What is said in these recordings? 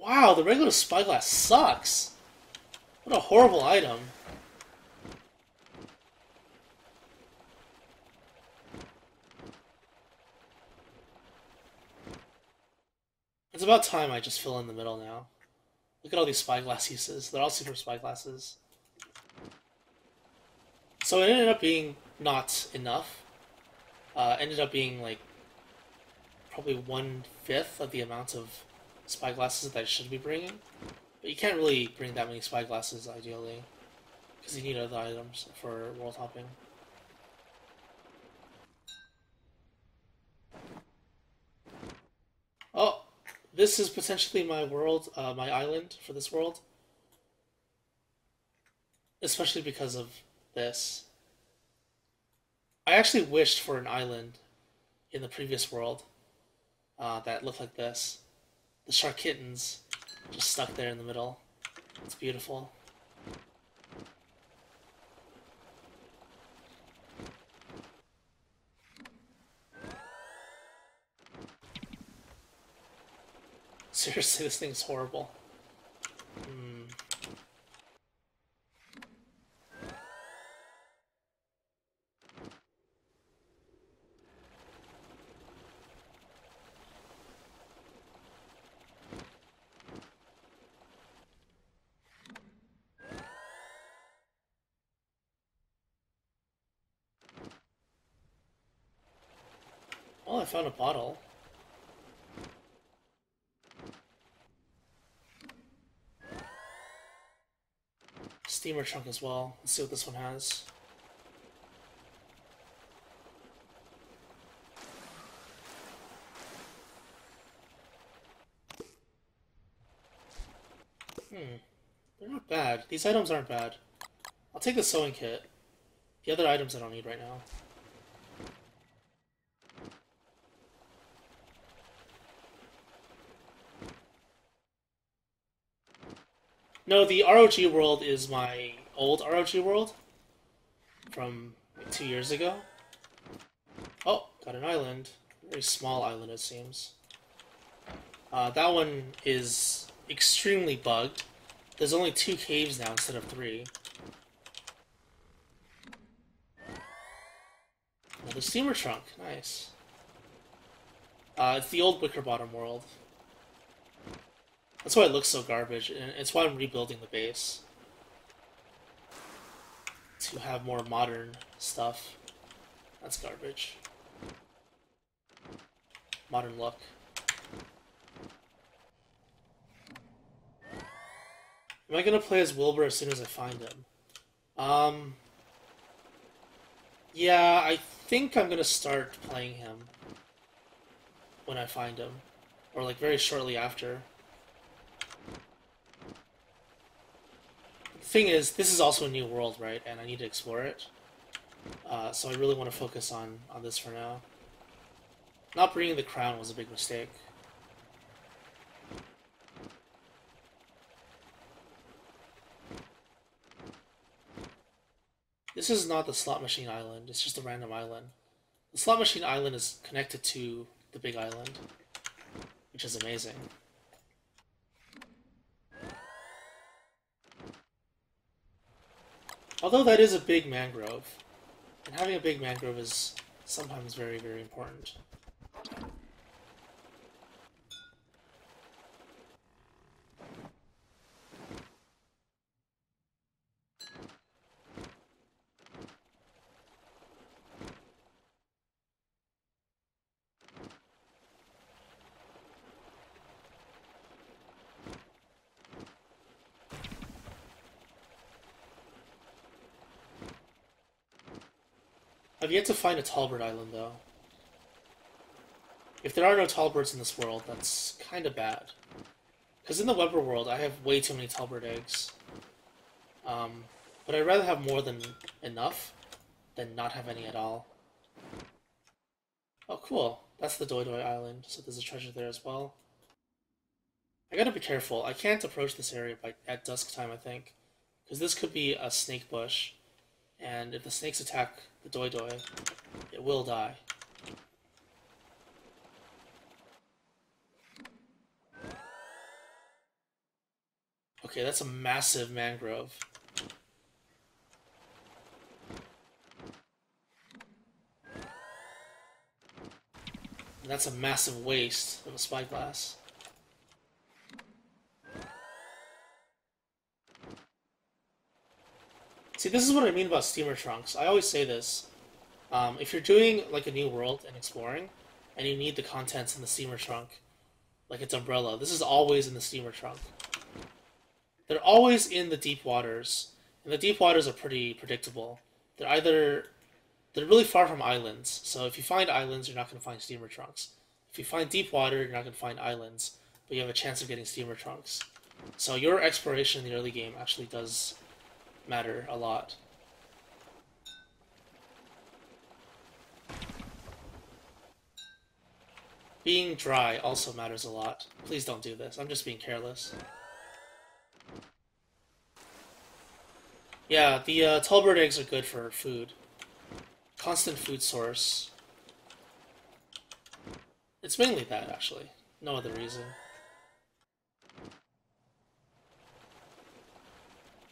Wow, the regular spyglass sucks. What a horrible item. It's about time I just fill in the middle now. Look at all these spyglass uses. They're all super spyglasses. So it ended up being not enough. Uh, ended up being like probably one fifth of the amount of spyglasses that I should be bringing. But you can't really bring that many spyglasses ideally, because you need other items for world hopping. Oh, this is potentially my world, uh, my island for this world. Especially because of this. I actually wished for an island in the previous world uh, that looked like this. The Sharkittens just stuck there in the middle. It's beautiful. Seriously, this thing's horrible. Found a bottle. Steamer trunk as well. Let's see what this one has. Hmm. They're not bad. These items aren't bad. I'll take the sewing kit. The other items I don't need right now. No, the ROG world is my old ROG world from two years ago. Oh, got an island. Very small island, it seems. Uh, that one is extremely bugged. There's only two caves now instead of three. Another steamer trunk. Nice. Uh, it's the old Wickerbottom world. That's why it looks so garbage, and it's why I'm rebuilding the base. To have more modern stuff. That's garbage. Modern look. Am I gonna play as Wilbur as soon as I find him? Um... Yeah, I think I'm gonna start playing him when I find him. Or like very shortly after. Thing is, this is also a new world, right? And I need to explore it. Uh, so I really want to focus on, on this for now. Not bringing the crown was a big mistake. This is not the slot machine island, it's just a random island. The slot machine island is connected to the big island, which is amazing. Although that is a big mangrove, and having a big mangrove is sometimes very, very important. I've yet to find a Tallbird Island, though. If there are no Tallbirds in this world, that's kind of bad. Because in the Webber world, I have way too many Tallbird eggs. Um, but I'd rather have more than enough than not have any at all. Oh, cool. That's the Doydoy Island, so there's a treasure there as well. I gotta be careful. I can't approach this area by, at dusk time, I think. Because this could be a snake bush. And if the snakes attack the Doydoy, it will die. Okay, that's a massive mangrove. And that's a massive waste of a spyglass. See, this is what I mean about steamer trunks. I always say this. Um, if you're doing like a new world and exploring, and you need the contents in the steamer trunk, like its umbrella, this is always in the steamer trunk. They're always in the deep waters, and the deep waters are pretty predictable. They're either they're really far from islands, so if you find islands, you're not going to find steamer trunks. If you find deep water, you're not going to find islands, but you have a chance of getting steamer trunks. So your exploration in the early game actually does matter a lot. Being dry also matters a lot. Please don't do this. I'm just being careless. Yeah, the uh, Tallbird eggs are good for food. Constant food source. It's mainly that, actually. No other reason.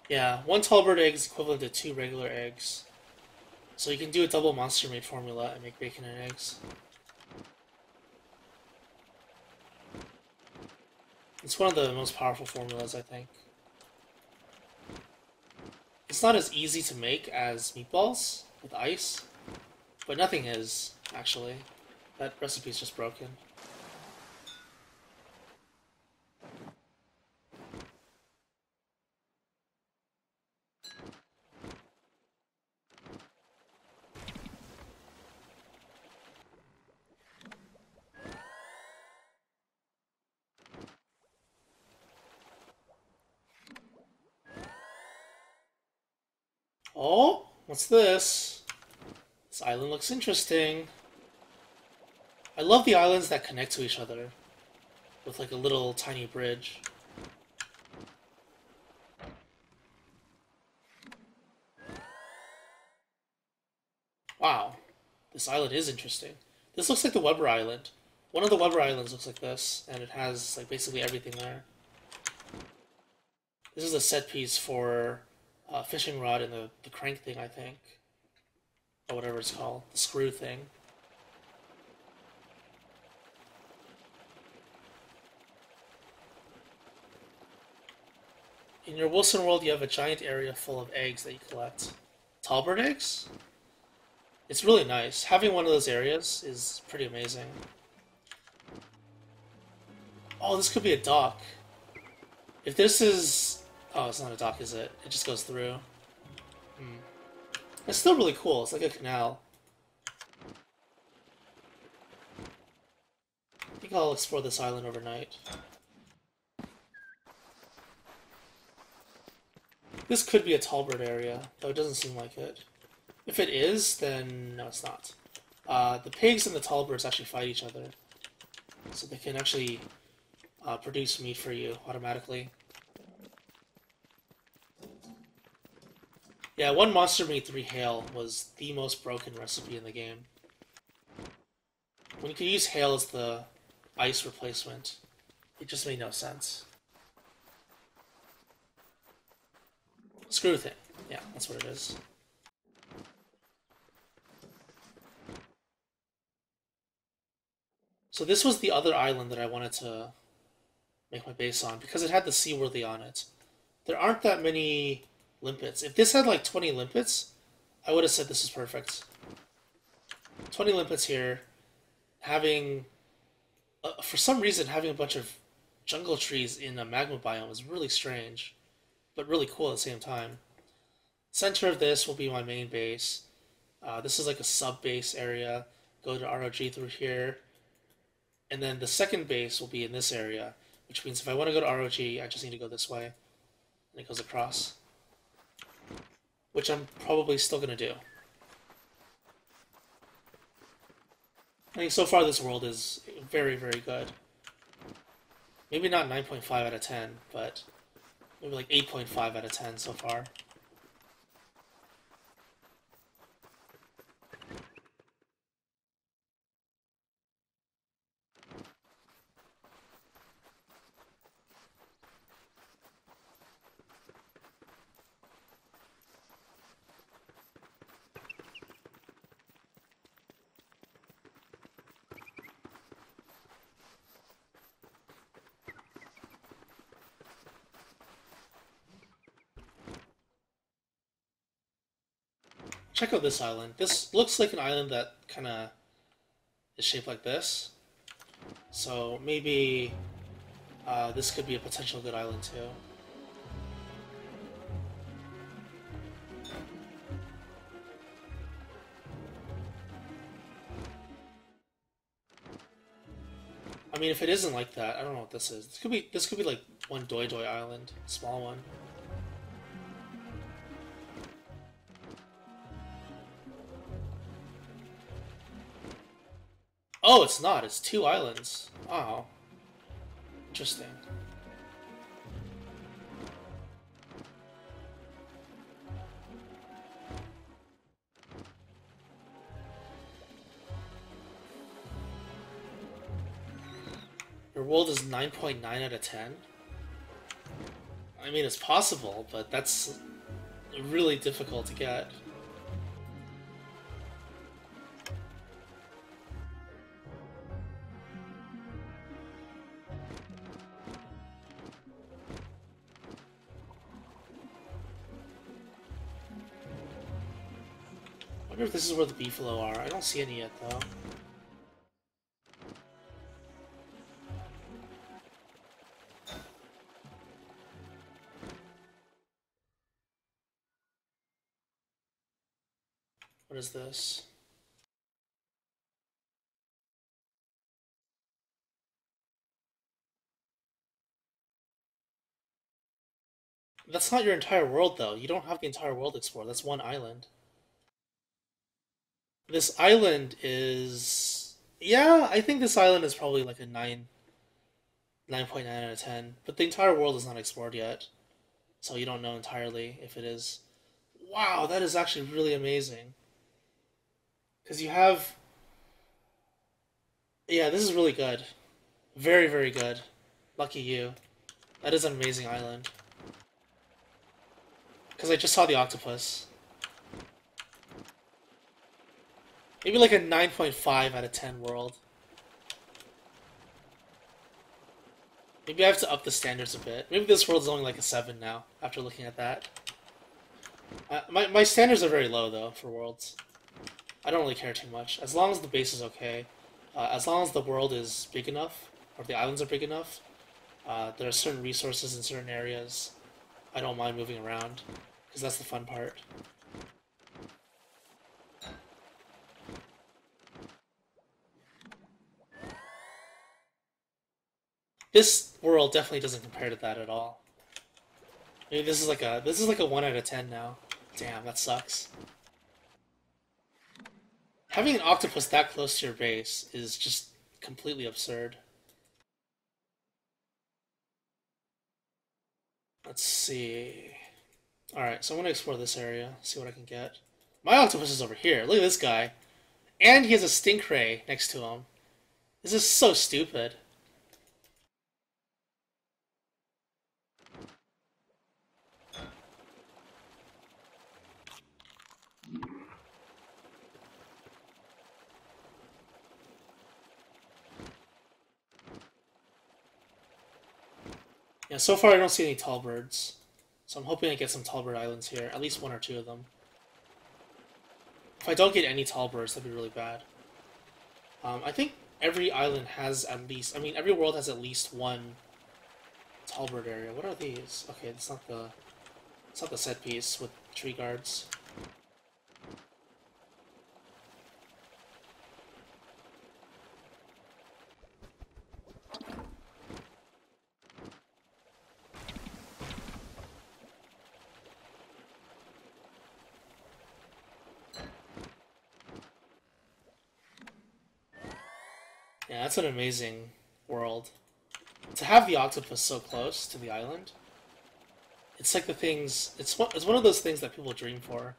Yeah, one Tallbird egg is equivalent to two regular eggs. So you can do a double monster meat formula and make bacon and eggs. It's one of the most powerful formulas, I think. It's not as easy to make as meatballs with ice, but nothing is, actually. That recipe is just broken. Oh, what's this? This island looks interesting. I love the islands that connect to each other with like a little tiny bridge. Wow, this island is interesting. This looks like the Webber Island. One of the Webber Islands looks like this, and it has like basically everything there. This is a set piece for uh, fishing rod and the, the crank thing, I think. Or whatever it's called. The screw thing. In your Wilson world, you have a giant area full of eggs that you collect. Tallbird eggs? It's really nice. Having one of those areas is pretty amazing. Oh, this could be a dock. If this is Oh, it's not a dock, is it? It just goes through. Hmm. It's still really cool. It's like a canal. I think I'll explore this island overnight. This could be a Tallbird area, though it doesn't seem like it. If it is, then no, it's not. Uh, the pigs and the Tallbirds actually fight each other. So they can actually uh, produce meat for you automatically. Yeah, one Monster Meat 3 Hail was the most broken recipe in the game. When you could use Hail as the ice replacement, it just made no sense. Screw thing. Yeah, that's what it is. So this was the other island that I wanted to make my base on, because it had the Seaworthy on it. There aren't that many limpets. If this had like 20 limpets, I would have said this is perfect. 20 limpets here, having, uh, for some reason, having a bunch of jungle trees in a magma biome is really strange, but really cool at the same time. Center of this will be my main base. Uh, this is like a sub base area. Go to ROG through here. And then the second base will be in this area, which means if I want to go to ROG, I just need to go this way. And it goes across which I'm probably still going to do. I think so far this world is very, very good. Maybe not 9.5 out of 10, but maybe like 8.5 out of 10 so far. Check out this island. This looks like an island that kind of is shaped like this. So maybe uh, this could be a potential good island too. I mean, if it isn't like that, I don't know what this is. This could be this could be like one Doydoy Island, small one. Oh, it's not. It's two islands. Wow. Interesting. Your world is 9.9 out of 10? I mean, it's possible, but that's really difficult to get. This is where the beefalo are. I don't see any yet, though. What is this? That's not your entire world, though. You don't have the entire world explored. That's one island. This island is... Yeah, I think this island is probably like a 9... 9.9 out of 10. But the entire world is not explored yet. So you don't know entirely if it is. Wow, that is actually really amazing. Because you have... Yeah, this is really good. Very, very good. Lucky you. That is an amazing island. Because I just saw the octopus. Maybe like a 9.5 out of 10 world. Maybe I have to up the standards a bit. Maybe this world is only like a 7 now, after looking at that. Uh, my, my standards are very low, though, for worlds. I don't really care too much. As long as the base is okay, uh, as long as the world is big enough, or the islands are big enough, uh, there are certain resources in certain areas. I don't mind moving around, because that's the fun part. This world definitely doesn't compare to that at all. Maybe this is like a this is like a one out of ten now. Damn, that sucks. Having an octopus that close to your base is just completely absurd. Let's see. Alright, so I'm gonna explore this area, see what I can get. My octopus is over here. Look at this guy. And he has a stingray next to him. This is so stupid. Yeah, so far I don't see any tall birds. So I'm hoping I get some tall bird islands here, at least one or two of them. If I don't get any tall birds, that'd be really bad. Um, I think every island has at least, I mean, every world has at least one tall bird area. What are these? Okay, it's not the, it's not the set piece with tree guards. Yeah, that's an amazing world. To have the octopus so close to the island, it's like the things. It's one. It's one of those things that people dream for.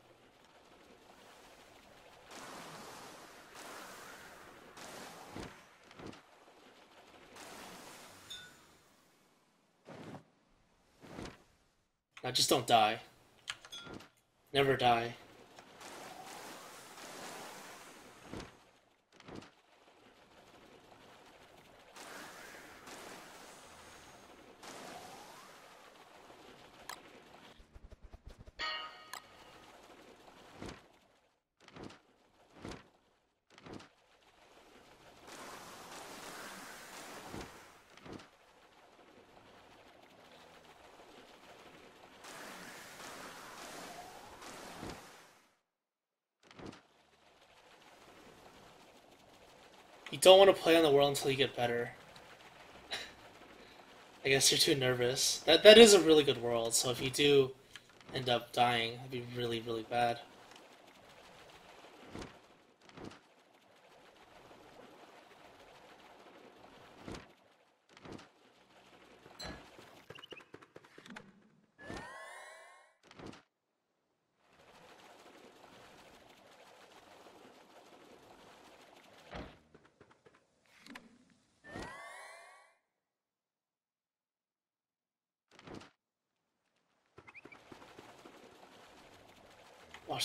Now just don't die. Never die. You don't want to play on the world until you get better. I guess you're too nervous. That that is a really good world, so if you do end up dying, it'd be really, really bad.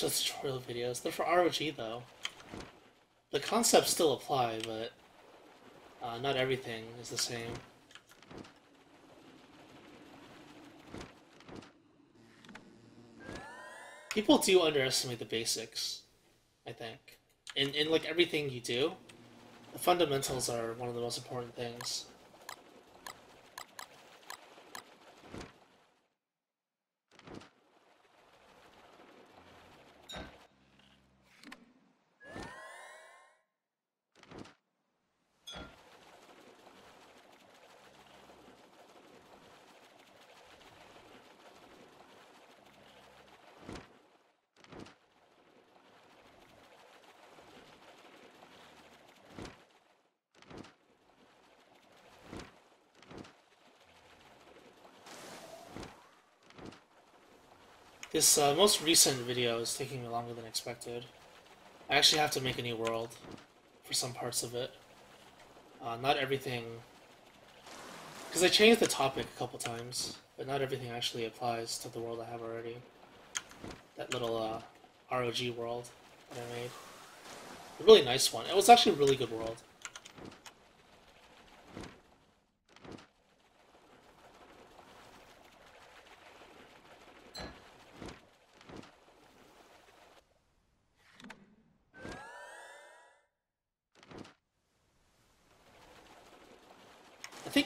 Those tutorial videos. They're for ROG though. The concepts still apply, but uh, not everything is the same. People do underestimate the basics, I think. In, in like everything you do, the fundamentals are one of the most important things. This uh, most recent video is taking me longer than expected. I actually have to make a new world for some parts of it. Uh, not everything... Because I changed the topic a couple times, but not everything actually applies to the world I have already. That little uh, ROG world that I made. A really nice one. It was actually a really good world.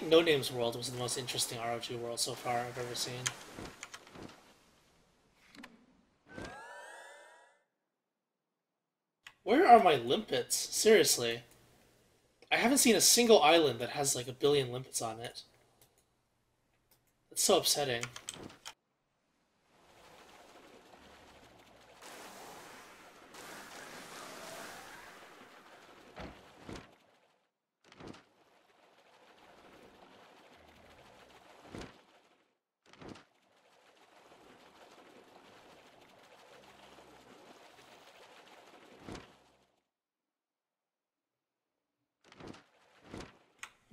No Name's World was the most interesting ROG world so far I've ever seen. Where are my limpets? Seriously. I haven't seen a single island that has like a billion limpets on it. It's so upsetting.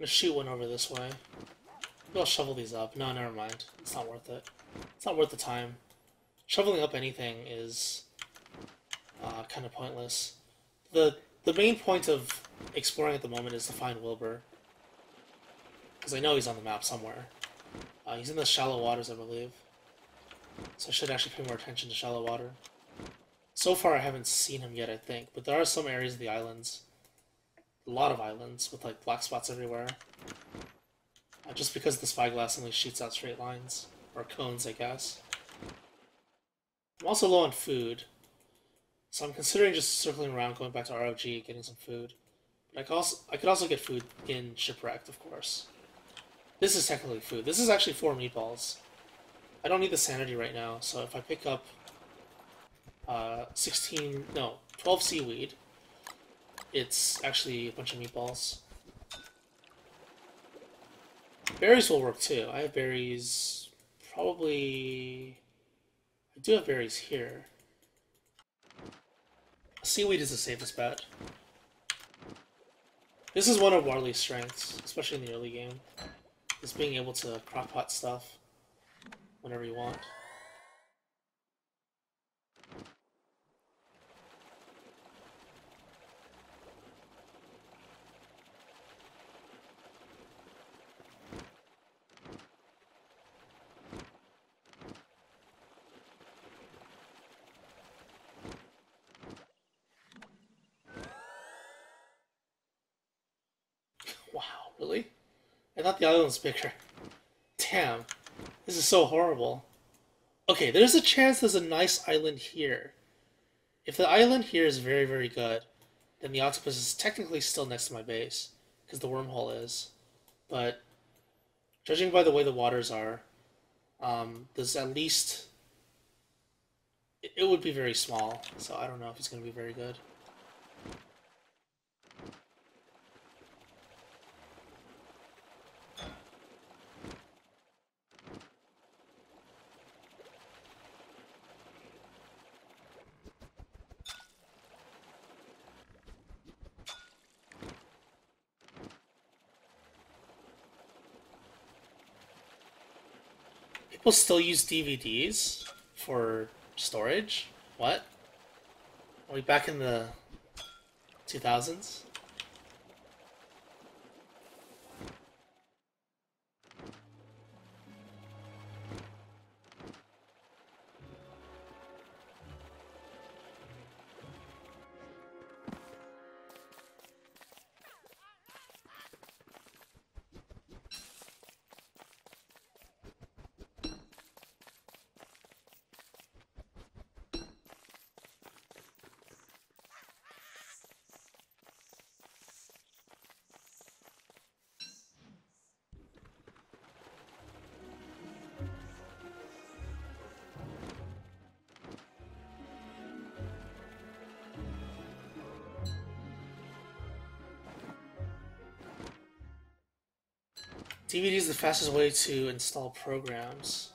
Shoot one over this way. Maybe I'll shovel these up. No, never mind. It's not worth it. It's not worth the time. Shoveling up anything is uh, kind of pointless. The the main point of exploring at the moment is to find Wilbur. Because I know he's on the map somewhere. Uh, he's in the shallow waters, I believe. So I should actually pay more attention to shallow water. So far, I haven't seen him yet, I think. But there are some areas of the islands a lot of islands with like black spots everywhere. Uh, just because the spyglass only shoots out straight lines. Or cones, I guess. I'm also low on food. So I'm considering just circling around, going back to ROG, getting some food. But I could also, I could also get food in Shipwrecked, of course. This is technically food. This is actually four meatballs. I don't need the sanity right now, so if I pick up uh, 16, no, 12 seaweed, it's actually a bunch of meatballs. Berries will work too. I have berries probably... I do have berries here. Seaweed is the safest bet. This is one of Warly's strengths, especially in the early game, is being able to crockpot stuff whenever you want. Really? I thought the island was bigger. Damn. This is so horrible. Okay, there's a chance there's a nice island here. If the island here is very, very good, then the octopus is technically still next to my base because the wormhole is. But judging by the way the waters are, um, there's at least it would be very small. So I don't know if it's going to be very good. People still use DVDs for storage? What? Are we back in the 2000s? DVD is the fastest way to install programs.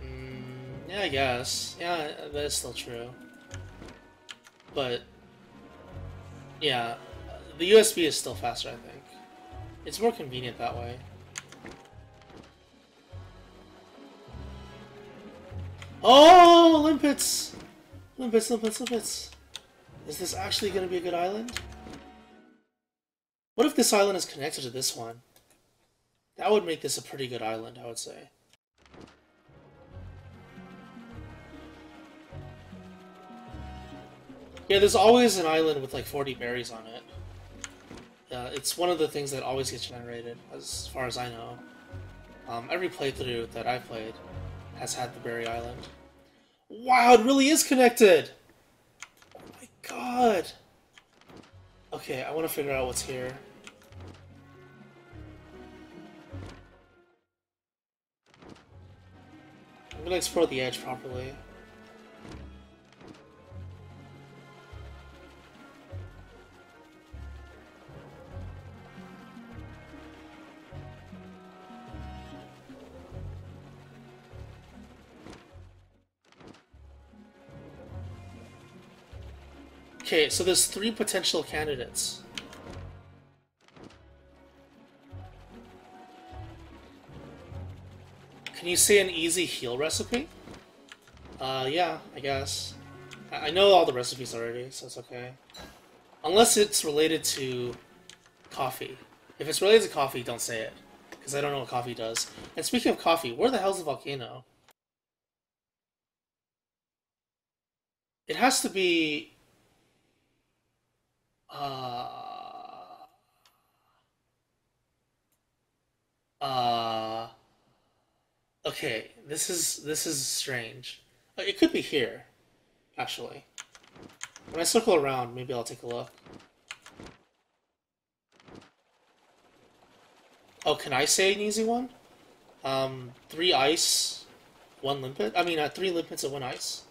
Mm, yeah, I guess. Yeah, that is still true. But, yeah, the USB is still faster, I think. It's more convenient that way. Oh, limpets! Limpets, limpets, limpets. Is this actually going to be a good island? What if this island is connected to this one? That would make this a pretty good island, I would say. Yeah, there's always an island with like 40 berries on it. Uh, it's one of the things that always gets generated, as far as I know. Um, every playthrough that I've played has had the berry island. Wow, it really is connected! Oh my god! Okay, I want to figure out what's here. Gonna explore the edge properly. Okay, so there's three potential candidates. Can you say an easy heal recipe? Uh, yeah, I guess. I, I know all the recipes already, so it's okay. Unless it's related to coffee. If it's related to coffee, don't say it. Because I don't know what coffee does. And speaking of coffee, where the hell's the volcano? It has to be okay, this is this is strange. Uh, It could be here, actually. When I circle around, maybe I'll take a look. Oh, can I say an easy one? Um, three ice, one limpet. I mean, uh, three limpets and one ice.